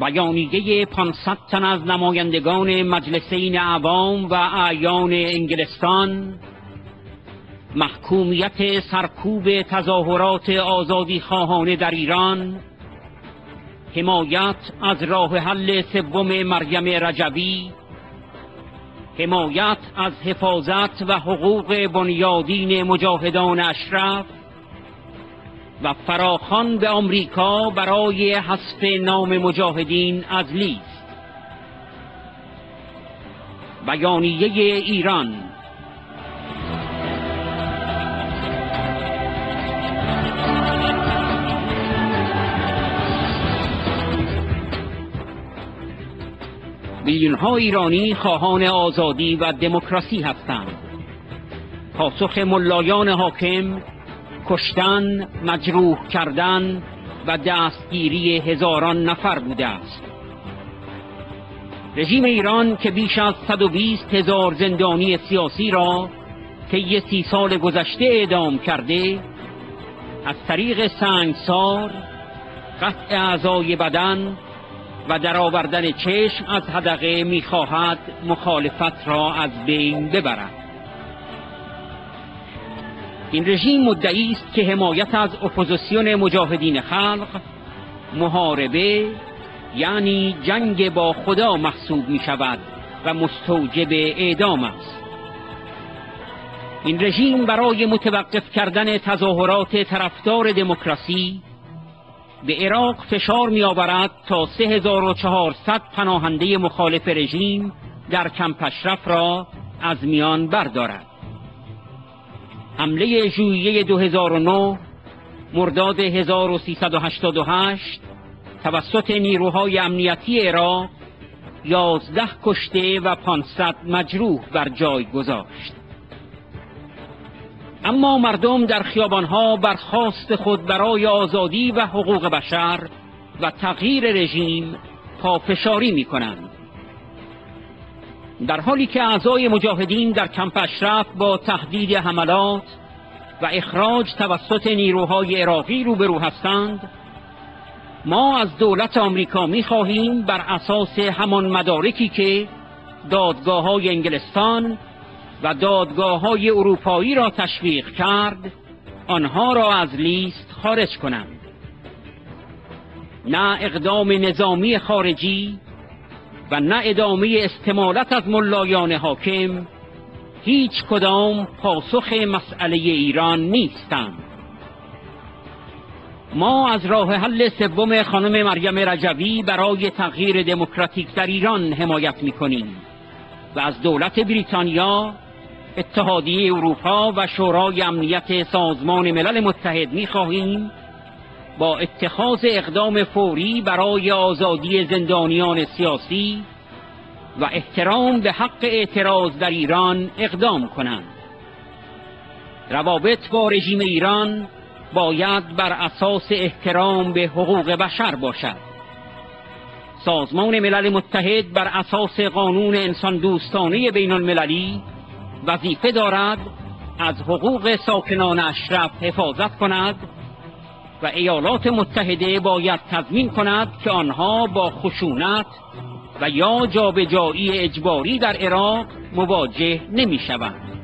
بیانیه 500 تن از نمایندگان مجلسین عوام و اعیان انگلستان محکومیت سرکوب تظاهرات آزادی خواهانه در ایران حمایت از راه حل سوم مریم رجبی حمایت از حفاظت و حقوق بنیادین مجاهدان اشرف و به آمریکا برای حذف نام مجاهدین از لیست بیانیه ایران. میلیون ها ایرانی خواهان آزادی و دموکراسی هستند. پاسخ ملایان حاکم کشتن مجروح کردن و دستگیری هزاران نفر بوده است. رژیم ایران که بیش از 120 هزار زندانی سیاسی را طی سی سال گذشته اعدام کرده از طریق سنگسار قطع اعضای بدن و درآوردن چشم از هدقه می‌خواهد مخالفت را از بین ببرد. این رژیم مدعی است که حمایت از اپوزیسیون مجاهدین خلق محاربه یعنی جنگ با خدا محسوب می شود و مستوجب اعدام است این رژیم برای متوقف کردن تظاهرات طرفدار دموکراسی به عراق فشار می آورد تا 3400 پناهنده مخالف رژیم در کمپشرف را از میان بردارد. حمله ژوئیه 2009 مرداد 1388 توسط نیروهای امنیتی عراق 11 کشته و 500 مجروح بر جای گذاشت. اما مردم در خیابانها برخواست خود برای آزادی و حقوق بشر و تغییر رژیم پافشاری می کنند. در حالی که اعضای مجاهدین در کمپ اشرف با تهدید حملات و اخراج توسط نیروهای عراقی روبرو هستند ما از دولت آمریکا می خواهیم بر اساس همان مدارکی که دادگاه های انگلستان و دادگاه های اروپایی را تشویق کرد آنها را از لیست خارج کنند. نه اقدام نظامی خارجی و نه ادامه استمالت از ملایان حاکم هیچ کدام پاسخ مسئله ایران نیستند. ما از راه حل سوم خانم مریم رجوی برای تغییر دموکراتیک در ایران حمایت می کنیم و از دولت بریتانیا اتحادیه اروپا و شورای امنیت سازمان ملل متحد می خواهیم با اتخاذ اقدام فوری برای آزادی زندانیان سیاسی و احترام به حق اعتراض در ایران اقدام کنند. روابط با رژیم ایران باید بر اساس احترام به حقوق بشر باشد. سازمان ملل متحد بر اساس قانون انسان دوستانه بین المللی وظیفه دارد از حقوق ساکنان اشرف حفاظت کند و ایالات متحده باید تضمین کند که آنها با خشونت و یا جابجایی اجباری در عراق مواجه نمی شوند.